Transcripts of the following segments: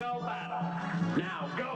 Battle. Now go.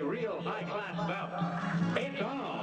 A real high-class bout. It's on.